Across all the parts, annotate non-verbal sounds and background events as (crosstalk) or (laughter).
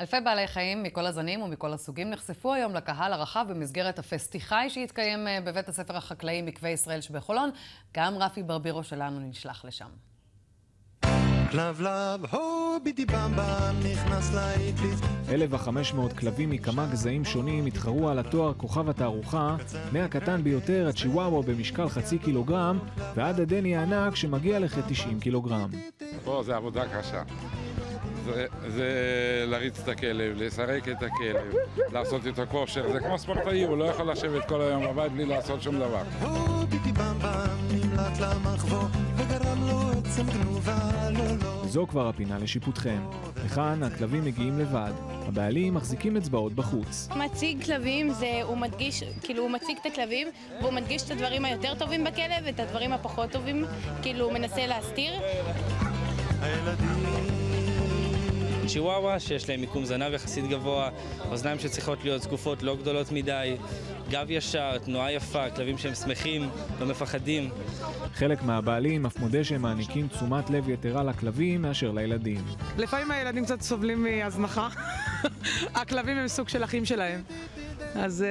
אלפי בעלי חיים מכל הזנים ומכל הסוגים נחשפו היום לקהל הרחב במסגרת הפסטיחאי שהתקיים אה, בבית הספר החקלאי מקווה ישראל שבחולון. גם רפי ברבירו שלנו נשלח לשם. כלבלב, הו בידי במבם, נכנס לאטליף. 1,500 כלבים מכמה גזעים שונים התחרו על התואר כוכב התערוכה, מהקטן ביותר הצ'יוואווה במשקל חצי קילוגרם, ועד הדני הענק שמגיע לכ-90 קילוגרם. פה זה עבודה קשה. זה, זה להריץ את הכלב, לסרק את הכלב, לעשות איתו כושר, זה כמו ספורטאי, הוא לא יכול לשבת כל היום בבית בלי לעשות שום דבר. זו כבר הפינה לשיפוטכם. לכאן הכלבים מגיעים לבד, הבעלים מחזיקים אצבעות בחוץ. מציג כלבים זה, הוא מדגיש, כאילו הוא מציג את הכלבים והוא מדגיש את הדברים היותר טובים בכלב ואת הדברים הפחות טובים, כאילו הוא מנסה להסתיר. צ'יוואווה, שיש להם מיקום זנב יחסית גבוה, אוזניים שצריכות להיות זקופות, לא גדולות מדי, גב ישר, תנועה יפה, כלבים שהם שמחים, לא מפחדים. חלק מהבעלים אף מודה שהם מעניקים תשומת לב יתרה לכלבים מאשר לילדים. לפעמים הילדים קצת סובלים מהזנחה. (laughs) הכלבים הם סוג של אחים שלהם. אז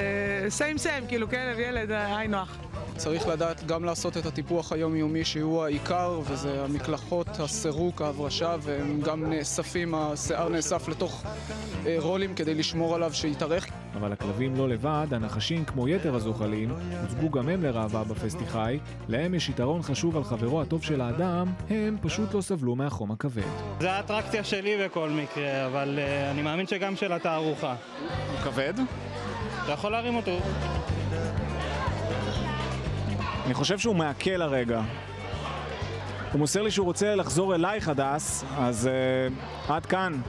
סיים סיים, כאילו כלב, ילד, אה, היי נוח. צריך לדעת גם לעשות את הטיפוח היומיומי שהוא העיקר, וזה המקלחות, הסירוק, ההברשה, והם גם נאספים, השיער נאסף לתוך אה, רולים כדי לשמור עליו שיתארך. אבל הכלבים לא לבד, הנחשים כמו יתר הזוחלים, הוצגו גם הם לראווה בפסטיחאי, להם יש יתרון חשוב על חברו הטוב של האדם, הם פשוט לא סבלו מהחום הכבד. זה האטרקציה שלי בכל מקרה, אבל uh, אני מאמין שגם של התערוכה. הוא כבד? אתה יכול להרים אותו. אני חושב שהוא מעכל הרגע. הוא מוסר לי שהוא רוצה לחזור אלייך, הדס, אז uh, עד כאן.